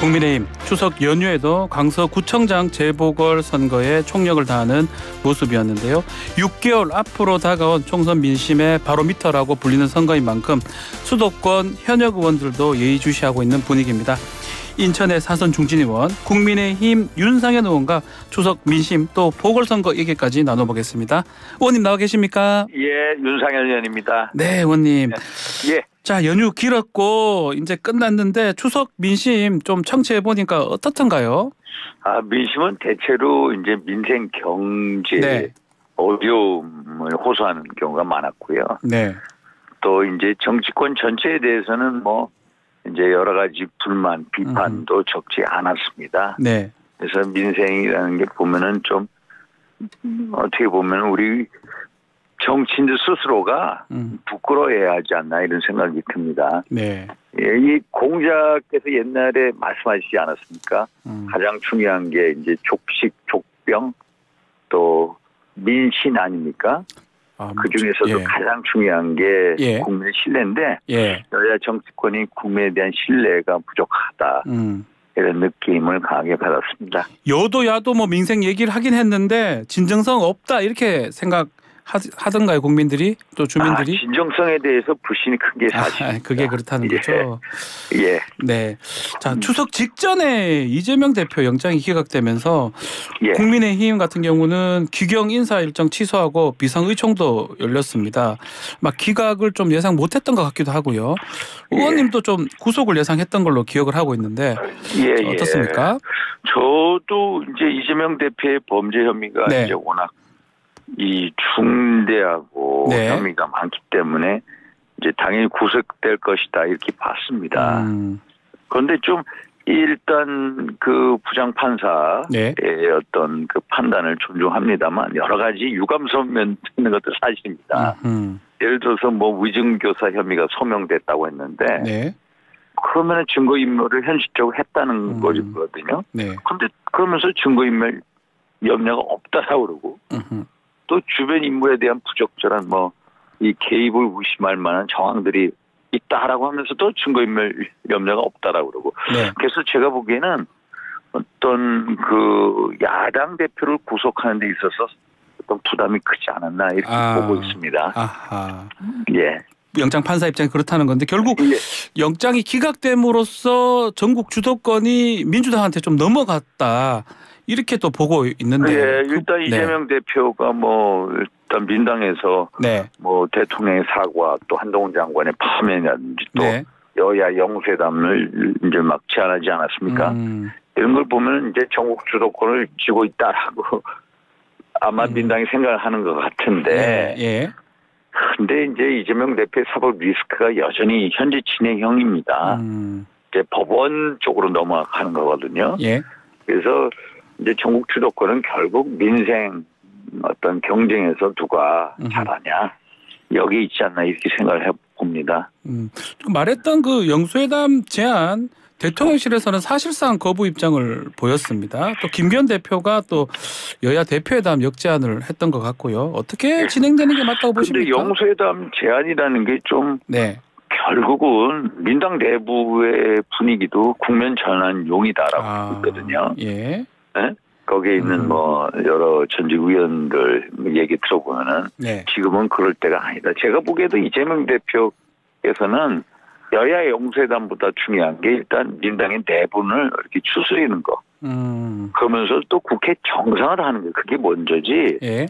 국민의힘 추석 연휴에도 강서구청장 재보궐 선거에 총력을 다하는 모습이었는데요. 6개월 앞으로 다가온 총선 민심의 바로미터라고 불리는 선거인 만큼 수도권 현역 의원들도 예의주시하고 있는 분위기입니다. 인천의 사선 중진 의원, 국민의힘 윤상현 의원과 추석 민심 또 보궐선거 얘기까지 나눠보겠습니다. 의원님 나와 계십니까? 예, 윤상현 의원입니다. 네, 의원님. 예, 자 연휴 길었고 이제 끝났는데 추석 민심 좀 청취해 보니까 어떻던가요? 아, 민심은 대체로 이제 민생 경제 네. 어려움을 호소하는 경우가 많았고요. 네. 또 이제 정치권 전체에 대해서는 뭐 이제 여러 가지 불만, 비판도 적지 않았습니다. 네. 그래서 민생이라는 게 보면은 좀 어떻게 보면 우리 정치인들 스스로가 음. 부끄러워해야 하지 않나 이런 생각이 듭니다. 네. 예, 이 공자께서 옛날에 말씀하시지 않았습니까? 음. 가장 중요한 게 이제 족식, 족병, 또 민신 아닙니까? 아, 그 중에서도 예. 가장 중요한 게 예. 국민의 신뢰인데 예. 여야 정치권이 국민에 대한 신뢰가 부족하다 음. 이런 느낌을 강하게 받았습니다. 여도 야도 뭐 민생 얘기를 하긴 했는데 진정성 없다 이렇게 생각 하던가요 국민들이 또 주민들이? 아, 진정성에 대해서 불신이 큰게 아, 사실입니다. 그게 그렇다는 예. 거죠. 예, 네. 자 추석 직전에 이재명 대표 영장이 기각되면서 예. 국민의힘 같은 경우는 귀경 인사 일정 취소하고 비상의총도 열렸습니다. 막 기각을 좀 예상 못했던 것 같기도 하고요. 의원님도 좀 구속을 예상했던 걸로 기억을 하고 있는데 예, 예. 어떻습니까? 저도 이제 이재명 대표의 범죄 혐의가 네. 이제 워낙 이 중대하고 네. 혐의가 많기 때문에 이제 당연히 구속될 것이다 이렇게 봤습니다. 음, 그런데 좀 일단 그 부장 판사의 네. 어떤 그 판단을 존중합니다만 여러 가지 유감스러운 면 있는 것도 사실입니다. 음, 예를 들어서 뭐 위증교사 혐의가 소명됐다고 했는데 네. 그러면 증거 인멸을 현실적으로 했다는 음. 거거든요. 네. 근데 그러면서 증거 인멸 염려가 없다라고 그러고 음흠. 또 주변 인물에 대한 부적절한 뭐 이 개입을 의심할 만한 정황들이 있다라고 하면서도 증거인멸 염려가 없다라고 그러고 네. 그래서 제가 보기에는 어떤 그 야당 대표를 구속하는 데 있어서 어떤 부담이 크지 않았나 이렇게 아. 보고 있습니다. 아하. 예. 영장 판사 입장이 그렇다는 건데 결국 예. 영장이 기각됨으로써 전국 주도권이 민주당한테 좀 넘어갔다 이렇게 또 보고 있는데. 예, 그- 일단 네. 이재명 대표가 뭐 일단 민당에서 네. 뭐 대통령의 사과 또 한동훈 장관의 파면이라든지 또 네. 여야 영세담을 이제 막 제안하지 않았습니까? 음, 이런 걸 보면 이제 전국 주도권을 쥐고 있다라고 아마 음. 민당이 생각을 하는 것 같은데 예. 예. 근데 이제 이재명 대표의 사법 리스크가 여전히 현재 진행형입니다. 음, 이제 법원 쪽으로 넘어가는 거거든요. 예. 그래서 이제 전국 주도권은 결국 민생 어떤 경쟁에서 누가. 잘하냐 여기 있지 않나 이렇게 생각을 해봅니다. 음. 그 말했던 그 영수회담 제안 대통령실에서는 사실상 거부 입장을 보였습니다. 또 김기현 대표가 또 여야 대표회담 역제안을 했던 것 같고요. 어떻게 진행되는 게 맞다고 근데 보십니까? 영수회담 제안이라는 게좀 네. 결국은 민당 내부의 분위기도 국면 전환 용이다라고 아, 있거든요. 예. 예? 거기에 있는 음. 뭐 여러 전직 의원들 얘기 들어보면은 네. 지금은 그럴 때가 아니다. 제가 보기에도 이재명 대표께서는 여야 영수회담보다 중요한 게 일단 민당의 내분을 이렇게 추스리는 거. 음. 그러면서 또 국회 정상을 하는 거. 그게 먼저지. 예.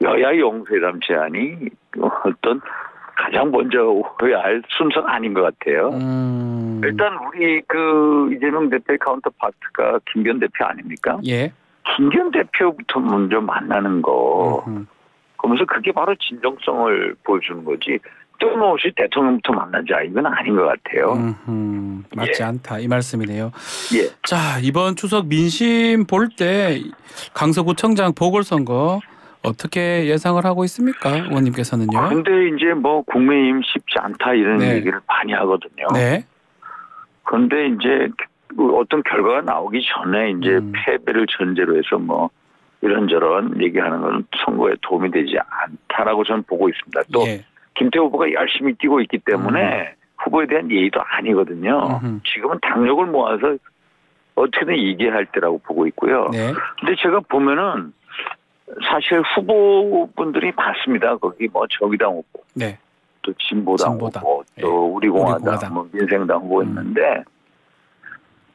여야 영수회담 제안이 어떤 가장 먼저 오야 할 순서가 아닌 것 같아요. 음. 일단 우리 그 이재명 대표의 counterpart가 김기현 대표 아닙니까? 예. 김기현 대표부터 먼저 만나는 거. 음흠. 그러면서 그게 바로 진정성을 보여주는 거지. 뜬금없이 대통령부터 만나자 이건 아닌 것 같아요. 음흠. 맞지 예. 않다 이 말씀이네요. 예. 자 이번 추석 민심 볼 때 강서구청장 보궐선거 어떻게 예상을 하고 있습니까, 의원님께서는요? 근데 이제 뭐 국민의힘 쉽지 않다 이런 네. 얘기를 많이 하거든요. 네. 그런데 이제 그 어떤 결과가 나오기 전에 이제 음. 패배를 전제로 해서 뭐 이런저런 얘기하는 건 선거에 도움이 되지 않다라고 저는 보고 있습니다. 또 예. 김태호 후보가 열심히 뛰고 있기 때문에 후보에 대한 예의도 아니거든요. 음흠. 지금은 당력을 모아서 어떻게든 이겨야 할 때라고 보고 있고요. 네. 근데 제가 보면은 사실 후보분들이 많습니다. 거기 뭐 정의당 후보, 네. 또 진보당, 진보당, 후보, 예. 또 우리공화당, 우리공화당. 뭐 민생당 후보 음. 있는데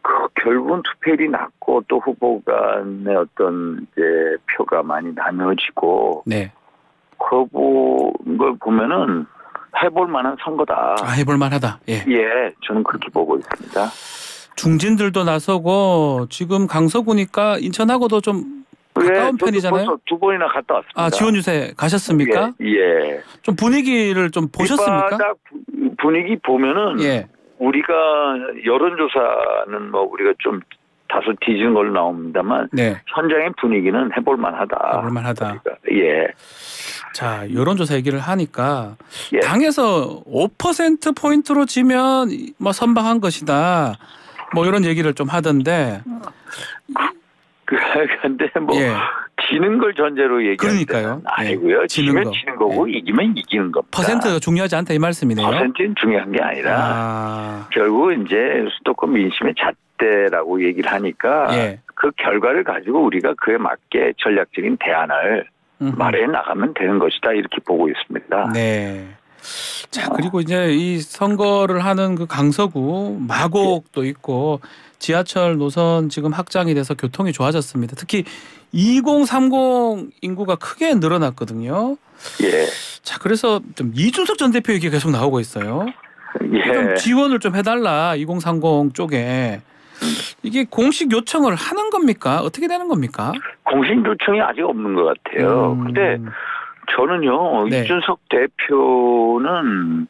그 결국은 투표율이 낮고 또 후보 간의 어떤 이제 표가 많이 나눠지고 네. 그런 걸 보면은 해볼 만한 선거다. 아, 해볼 만하다. 예. 예, 저는 그렇게 보고 있습니다. 중진들도 나서고 지금 강서 구니까 인천하고도 좀 가까운 예, 저도 편이잖아요. 두 번이나 갔다 왔습니다. 아, 지원 유세 가셨습니까? 예. 예. 좀 분위기를 좀 보셨습니까? 부- 분위기 보면은 예. 우리가 여론조사는 뭐 우리가 좀 다소 뒤진 걸로 나옵니다만 네. 현장의 분위기는 해볼 만하다. 해볼 만하다. 우리가. 예. 자, 여론조사 얘기를 하니까 예. 당에서 5% 포인트로 지면 뭐 선방한 것이다. 뭐 이런 얘기를 좀 하던데. 그런데 뭐 예. 지는 걸 전제로 얘기하는 그러니까요. 데는 아니고요. 예, 지는 지면 거. 지는 거고 이기면 이기는 겁니다. 퍼센트가 중요하지 않다 이 말씀이네요. 퍼센트는 중요한 게 아니라 아. 결국 이제 수도권 민심의 잣대라고 얘기를 하니까 예. 그 결과를 가지고 우리가 그에 맞게 전략적인 대안을 음흠. 마련해 나가면 되는 것이다 이렇게 보고 있습니다. 네. 자 그리고 이제 이 선거를 하는 그 강서구 마곡도 있고 지하철 노선 지금 확장이 돼서 교통이 좋아졌습니다. 특히 2030 인구가 크게 늘어났거든요. 예, 자 그래서 좀 이준석 전 대표 얘기 계속 나오고 있어요. 좀 예. 지원을 좀 해달라 2030 쪽에 이게 공식 요청을 하는 겁니까? 어떻게 되는 겁니까? 공식 요청이 아직 없는 것 같아요. 음, 근데 저는요 네. 이준석 대표는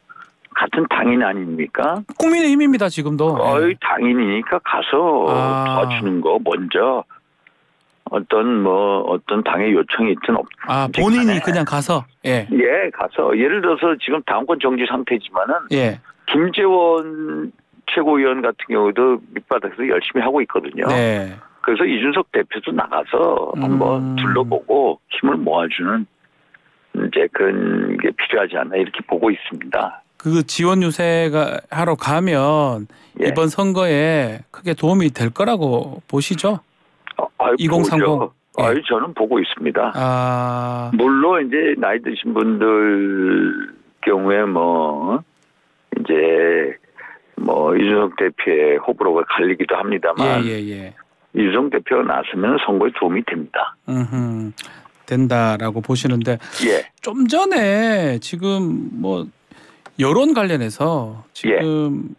같은 당인 아닙니까? 국민의힘입니다 지금도. 거의 당인이니까 가서 네. 아. 도와주는 거 먼저 어떤 뭐 어떤 당의 요청이 있든 없. 아 본인이 간에 그냥 가서 예 예 가서 예를 들어서 지금 당권 정지 상태지만은 예. 김재원 최고위원 같은 경우도 밑바닥에서 열심히 하고 있거든요. 네. 그래서 이준석 대표도 나가서 음. 한번 둘러보고 힘을 모아주는 이제 그런 게 필요하지 않나 이렇게 보고 있습니다. 그 지원 유세가 하러 가면 예. 이번 선거에 크게 도움이 될 거라고 보시죠? 어, 아유, 2030. 보죠. 예. 아유, 저는 보고 있습니다. 아, 물론 이제 나이 드신 분들 경우에 뭐 이제 뭐 이준석 대표의 호불호가 갈리기도 합니다만 예, 예, 예. 이준석 대표가 나서면 선거에 도움이 됩니다. 음, 된다라고 보시는데 예, 좀 전에 지금 뭐 여론 관련해서 지금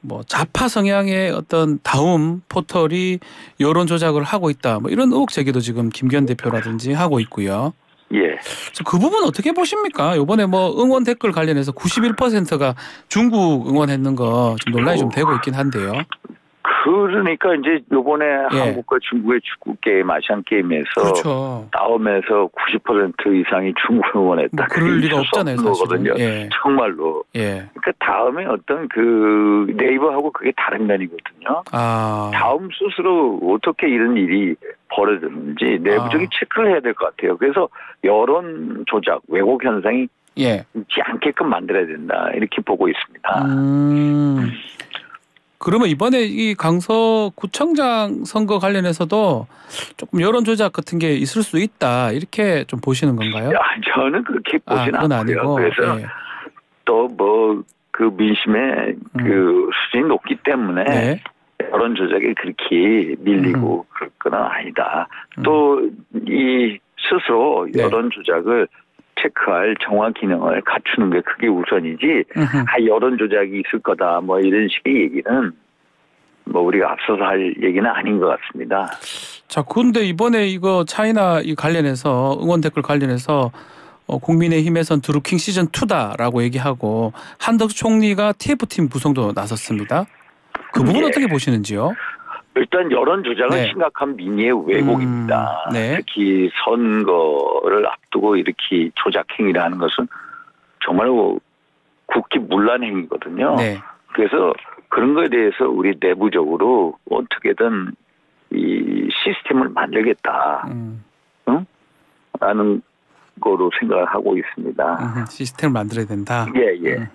뭐 좌파 성향의 어떤 다음 포털이 여론 조작을 하고 있다. 뭐 이런 의혹 제기도 지금 김기현 대표라든지 하고 있고요. 예. 그 부분 어떻게 보십니까? 이번에 뭐 응원 댓글 관련해서 91%가 중국 응원했는 거 좀 논란이 좀 되고 있긴 한데요. 그러니까 이제 요번에 예. 한국과 중국의 축구 게임 아시안 게임에서 그렇죠. 다음에서 90% 이상이 중국을 원했다. 뭐 그럴 리가 없잖아요. 거거든요. 예, 정말로. 예. 그러니까 다음에 어떤 그 네이버하고 그게 다른 면이거든요. 아, 다음 스스로 어떻게 이런 일이 벌어졌는지 내부적인 아. 체크를 해야 될 것 같아요. 그래서 여론 조작, 왜곡 현상이 예. 있지 않게끔 만들어야 된다. 이렇게 보고 있습니다. 음. 그러면 이번에 이 강서 구청장 선거 관련해서도 조금 여론 조작 같은 게 있을 수 있다 이렇게 좀 보시는 건가요? 야, 저는 그렇게 아, 보진 그건 않고요. 아니고. 그래서 예. 또뭐 그 민심의 그 수준이 높기 때문에 음. 네. 여론 조작에 그렇게 밀리고 그럴 건 아니다. 음. 또이 스스로 네. 여론 조작을 체크할 정화 기능을 갖추는 게 그게 우선이지. 음흠. 아 여론 조작이 있을 거다 뭐 이런 식의 얘기는 뭐 우리가 앞서서 할 얘기는 아닌 것 같습니다. 자, 그런데 이번에 이거 차이나 이 관련해서 응원 댓글 관련해서 어, 국민의힘에선 드루킹 시즌 2다라고 얘기하고 한덕수 총리가 TF팀 구성도 나섰습니다. 그 부분 예. 어떻게 보시는지요? 일단 여론 조작은 네. 심각한 민의의 왜곡입니다. 음, 네. 특히 선거를 앞두고 이렇게 조작 행위를 하는 것은 정말로 국기 문란 행위거든요. 네. 그래서 그런 거에 대해서 우리 내부적으로 어떻게든 이 시스템을 만들겠다라는 음, 거로 생각을 하고 있습니다. 음, 시스템을 만들어야 된다. 예, 예.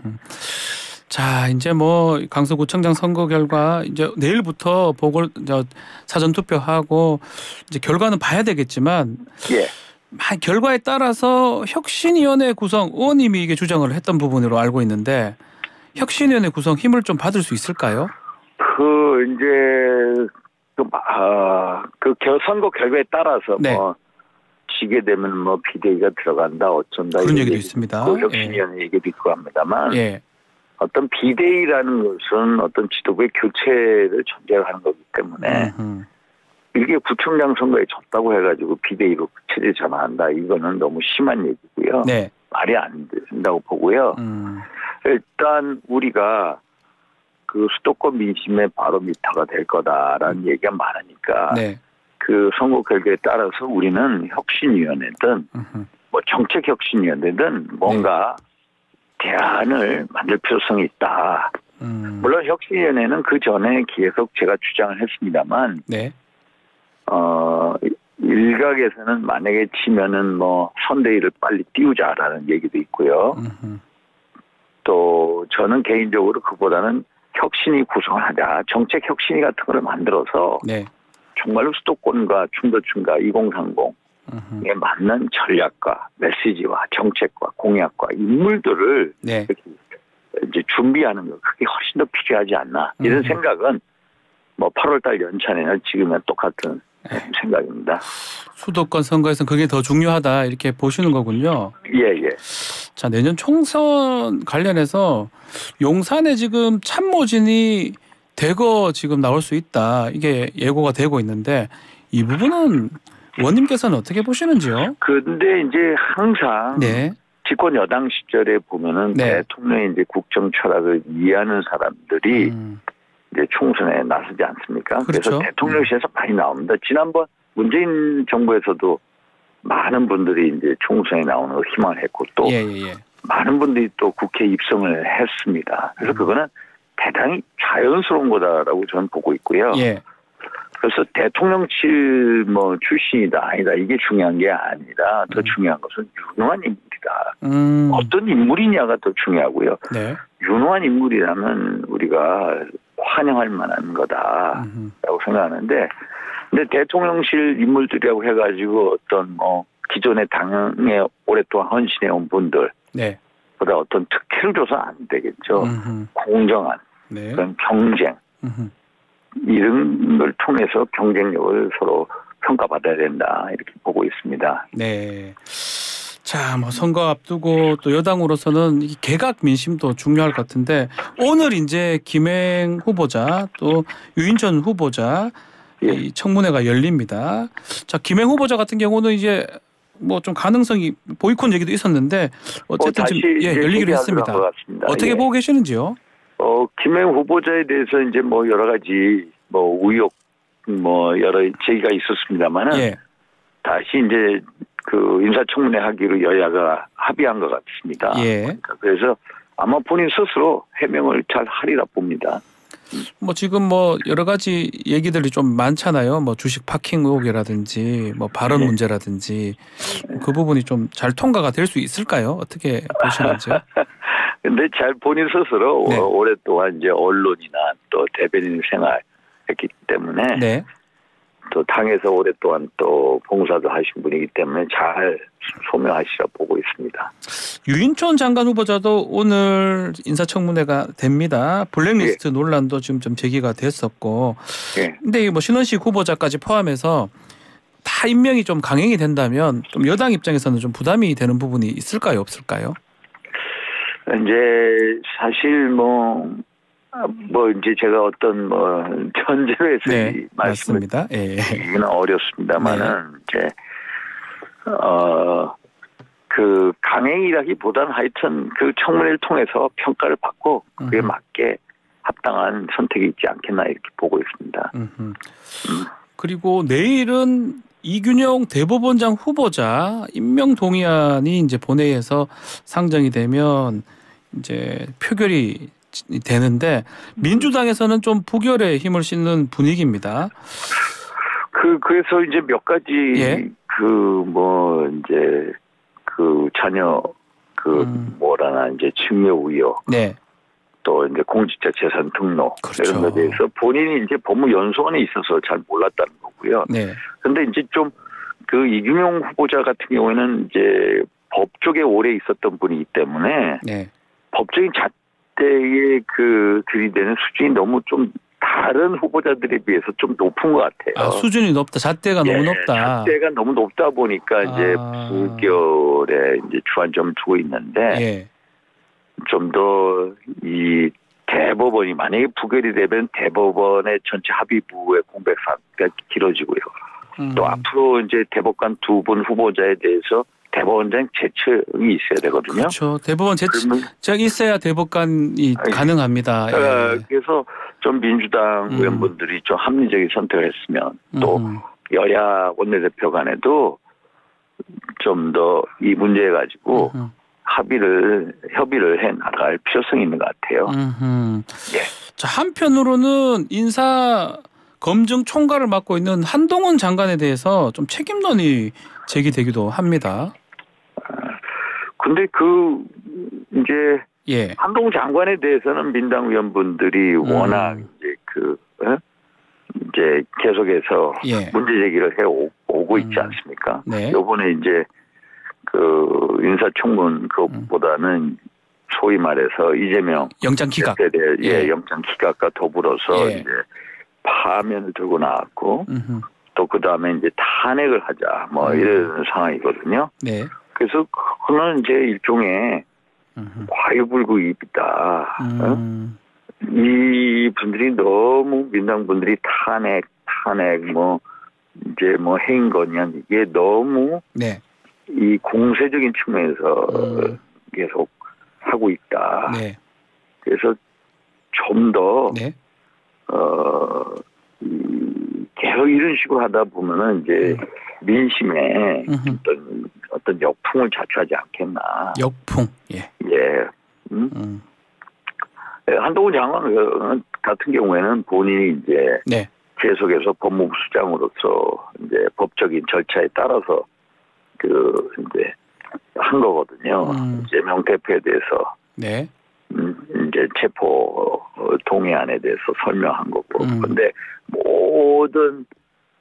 음. 자, 이제 뭐 강서구청장 선거 결과 이제 내일부터 보궐 저 사전 투표하고 이제 결과는 봐야 되겠지만 예. 마- 결과에 따라서 혁신위원회 구성 의원님이 이게 주장을 했던 부분으로 알고 있는데 혁신위원회 구성 힘을 좀 받을 수 있을까요? 그 이제 그, 아, 그 겨- 선거 결과에 따라서 네. 뭐 지게 되면 뭐 비대위가 들어간다 어쩐다 그런 얘기도 있습니다. 있고 혁신위원회 얘기도 있고 합니다만 예. 어떤 비대위라는 것은 어떤 지도부의 교체를 전제하는 거기 때문에 음흠. 이게 구청장 선거에 졌다고 해가지고 비대위로 체제 전환한다 이거는 너무 심한 얘기고요. 네. 말이 안 된다고 보고요. 음. 일단 우리가 그 수도권 민심의 바로미터가 될 거다라는 얘기가 많으니까 네. 그 선거 결과에 따라서 우리는 혁신위원회든 음흠. 뭐 정책혁신위원회든 뭔가 대안을 만들 필요성이 있다. 음. 물론 혁신위원회는 그 전에 계속 제가 주장을 했습니다만 네. 어 일각에서는 만약에 치면은 뭐 선대위를 빨리 띄우자라는 얘기도 있고요. 음흠. 또 저는 개인적으로 그보다는 혁신이 구성을 하자 정책 혁신이 같은 걸 만들어서 네. 정말로 수도권과 중도층과 2030 에 음흠. 맞는 전략과 메시지와 정책과 공약과 인물들을 네. 이제 준비하는 거 그게 훨씬 더 필요하지 않나 이런 음. 생각은 뭐 8월달 연찬이나 지금이나 똑같은 네. 생각입니다. 수도권 선거에서는 그게 더 중요하다 이렇게 보시는 거군요. 예 예. 자 내년 총선 관련해서 용산에 지금 참모진이 대거 지금 나올 수 있다 이게 예고가 되고 있는데 이 부분은 의 원님께서는 어떻게 보시는지요? 근데 이제 항상 네, 집권 여당 시절에 보면은 네. 대통령의 이제 국정 철학을 이해하는 사람들이 음, 이제 총선에 나서지 않습니까? 래서 그렇죠. 대통령실에서 많이 나옵니다. 지난번 문재인 정부에서도 많은 분들이 이제 총선에 나오는 걸 희망을 했고 또 예, 예, 예. 많은 분들이 또 국회 입성을 했습니다. 그래서 음. 그거는 대단히 자연스러운 거다라고 저는 보고 있고요. 예, 그래서 대통령실 뭐 출신이다 아니다. 이게 중요한 게 아니라 더 음. 중요한 것은 유능한 인물이다. 음, 어떤 인물이냐가 더 중요하고요. 네, 유능한 인물이라면 우리가 환영할 만한 거다라고 음, 생각하는데, 근데 대통령실 인물들이라고 해가지고 어떤 뭐 기존의 당에 오랫동안 헌신해온 분들보다 네, 어떤 특혜를 줘서 안 되겠죠. 음, 공정한 네, 그런 경쟁. 음, 이런 걸 통해서 경쟁력을 서로 평가받아야 된다 이렇게 보고 있습니다. 네. 자, 뭐 선거 앞두고 또 여당으로서는 이 개각 민심도 중요할 것 같은데 오늘 이제 김행 후보자 또 유인천 후보자 예. 이 청문회가 열립니다. 자, 김행 후보자 같은 경우는 이제 뭐 좀 가능성이 보이콘 얘기도 있었는데 어쨌든 어, 지금 예, 열리기로 했습니다. 어떻게 예. 보고 계시는지요? 어, 김행 후보자에 대해서 이제 뭐 여러 가지 뭐 의혹 뭐 여러 제기가 있었습니다만은 예. 다시 이제 그 인사청문회 하기로 여야가 합의한 것 같습니다. 예. 그러니까 그래서 아마 본인 스스로 해명을 잘 하리라 봅니다. 뭐 지금 뭐 여러 가지 얘기들이 좀 많잖아요. 뭐 주식 파킹 의혹이라든지 뭐 발언 네. 문제라든지 그 부분이 좀 잘 통과가 될 수 있을까요? 어떻게 보시는지요? 근데 잘 본인 스스로 네. 어, 오랫동안 이제 언론이나 또 대변인 생활했기 때문에 네. 또 당에서 오랫동안 또 봉사도 하신 분이기 때문에 잘 소명하시라 보고 있습니다. 유인촌 장관 후보자도 오늘 인사청문회가 됩니다. 블랙리스트 논란도 지금 좀 제기가 됐었고, 예. 근데 이뭐 신원식 후보자까지 포함해서 다 임명이 좀 강행이 된다면 좀 여당 입장에서는 좀 부담이 되는 부분이 있을까요, 없을까요? 이제 사실 뭐, 아, 뭐 이제 제가 어떤 뭐 전제로 해서 네, 이 말씀을 맞습니다. 예. 드리기는 어렵습니다만은 이제 어 그 강행이라기보다는 하여튼 그 청문회를 통해서 평가를 받고 그에 음흠. 맞게 합당한 선택이 있지 않겠나 이렇게 보고 있습니다. 음흠. 그리고 내일은 이균용 대법원장 후보자 임명 동의안이 이제 본회의에서 상정이 되면 이제 표결이 되는데 민주당에서는 좀 부결에 힘을 싣는 분위기입니다. 그 그래서 이제 몇 가지 예. 그뭐 이제 그 자녀 그 음. 뭐라나 이제 증여 우여 네. 또 이제 공직자 재산 등록 그렇죠. 이런 것에 대해서 본인이 이제 법무연수원에 있어서 잘 몰랐다는 거고요. 네. 근데 이제 좀 그 이규명 후보자 같은 경우에는 이제 법 쪽에 오래 있었던 분이기 때문에 네. 법적인 잣대에 그 들이대는 수준이 너무 좀 다른 후보자들에 비해서 좀 높은 것 같아요. 아, 수준이 높다. 잣대가 너무 예, 높다. 잣대가 너무 높다 보니까 이제 아. 부결에 이제 주안점을 두고 있는데 예. 좀더 이 대법원이 만약에 부결이 되면 대법원의 전체 합의부의 공백사가 길어지고요. 음. 또 앞으로 이제 대법관 두 분 후보자에 대해서 대법원장 제청이 있어야 되거든요. 그렇죠. 대법원 그러면 있어야 대법관이 아니, 가능합니다. 예. 어, 그래서 좀 민주당 음. 의원분들이 좀 합리적인 선택을 했으면 또 음. 여야 원내대표 간에도 좀 더 이 문제에 가지고 음. 합의를 협의를 해 나갈 필요성이 있는 것 같아요. 음. 예. 자 한편으로는 인사 검증 총괄을 맡고 있는 한동훈 장관에 대해서 좀 책임론이 제기되기도 합니다. 근데 그 이제 예. 한동 장관에 대해서는 민당 의원분들이 음. 워낙 이제 그 어? 이제 계속해서 예. 문제 제기를 해 오- 오고 있지 음. 않습니까? 네. 요번에 이제 그 인사청문 그것보다는 소위 말해서 이재명 영장 기각. 대해 예, 예. 영장 기각과 더불어서 예. 이제 파면을 들고 나왔고 음흠. 또 그 다음에 이제 탄핵을 하자 뭐 음. 이런 상황이거든요. 네. 그래서 그거는 이제 일종의. 과유불급이다. 어? 음. 이 분들이 너무 민당 분들이 탄핵, 탄핵 뭐 이제 뭐 행거년 이게 너무 네. 이 공세적인 측면에서 음. 계속 하고 있다. 네. 그래서 좀더 네. 어, 이, 계속 이런 식으로 하다 보면은 이제 민심에 음흠. 어떤 어떤 역풍을 자초하지 않겠나. 역풍. 예. 예. 음? 음. 예, 한동훈 장관 같은 경우에는 본인이 이제 네. 계속해서 법무부 수장으로서 이제 법적인 절차에 따라서 그 이제 한 거거든요. 음. 이재명 대표에 대해서 네. 음, 이제 체포 어, 동의안에 대해서 설명한 거고. 음. 근데 모든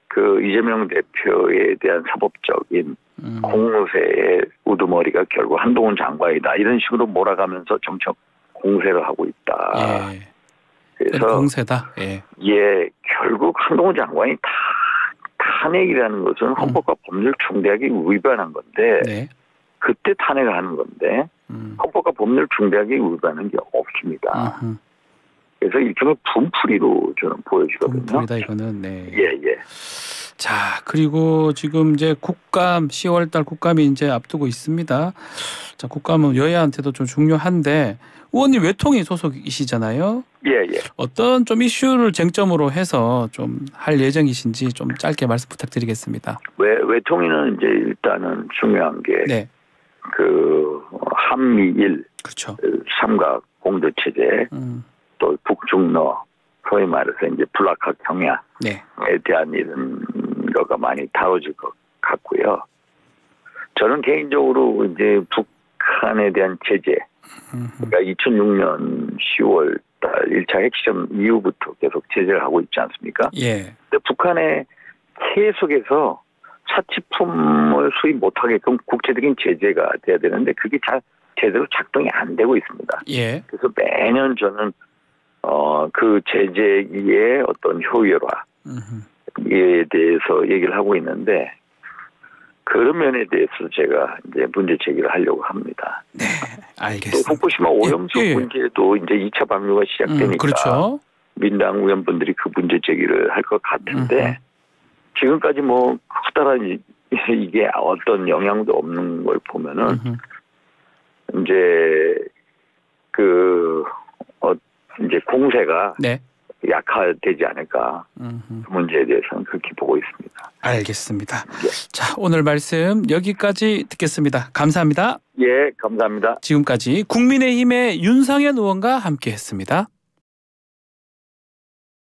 그 이재명 대표에 대한 사법적인 음. 공세의 우두머리가 결국 한동훈 장관이다. 이런 식으로 몰아가면서 정청 공세를 하고 있다. 예. 그래서 공세다. 예. 예, 결국 한동훈 장관이 다 탄핵이라는 것은 헌법과 법률 중대하게 위반한 건데 네. 그때 탄핵을 하는 건데 음. 헌법과 법률 중대하게 위반한 게 없습니다. 음흠. 그래서 일종의 분풀이로 저는 보여지거든요. 분풀이다 이거는. 네. 예, 예. 자 그리고 지금 이제 국감 10월달 국감이 이제 앞두고 있습니다. 자 국감은 여야한테도 좀 중요한데 의원님 외통위 소속이시잖아요. 예, 예. 어떤 좀 이슈를 쟁점으로 해서 좀 할 예정이신지 좀 짧게 말씀 부탁드리겠습니다. 외, 외통위는 이제 일단은 중요한 게 네, 그 한미일 그렇죠. 삼각 공조 체제 음, 또 북중러 소위 말해서 이제 불락학 경야에 네, 대한 이런 거가 많이 다뤄질 것 같고요. 저는 개인적으로 이제 북한에 대한 제재, 음, 그러니까 2006년 10월 달 1차 핵시험 이후부터 계속 제재를 하고 있지 않습니까? 예, 근데 북한에 계속해서 사치품을 수입 못하게끔 국제적인 제재가 돼야 되는데 그게 잘 제대로 작동이 안 되고 있습니다. 예, 그래서 매년 저는 어 그 제재의 어떤 효율화에 음, 대해서 얘기를 하고 있는데 그런 면에 대해서 제가 이제 문제 제기를 하려고 합니다. 또 알겠습니다. 후쿠시마 오염수 예, 예. 문제도 이제 2차 방류가 시작되니까 음, 그렇죠. 민당 의원분들이 그 문제 제기를 할 것 같은데 음흠. 지금까지 뭐 커다란 이- 이게 어떤 영향도 없는 걸 보면은 음, 이제 그 어, 이제 공세가 네, 약화되지 않을까 음, 그 문제에 대해서는 그렇게 보고 있습니다. 알겠습니다. 예. 자 오늘 말씀 여기까지 듣겠습니다. 감사합니다. 예, 감사합니다. 지금까지 국민의힘의 윤상현 의원과 함께했습니다.